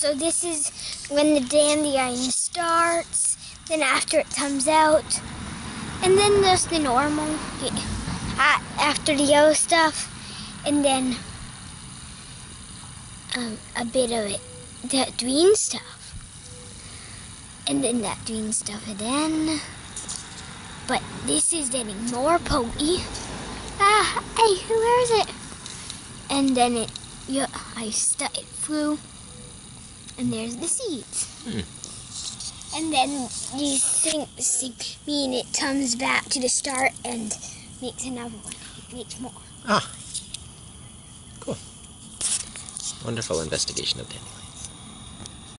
So this is when the dandelion starts. Then after it comes out, and then there's the normal after the yellow stuff, and then um, a bit of it, that green stuff, and then that green stuff again. But this is getting more pokey. Ah, hey, where is it? And then it, yeah, I stuck it through, and there's the seeds. And then you these things mean it comes back to the start and makes another one. It makes more. Ah. Cool. Wonderful investigation of dandelions.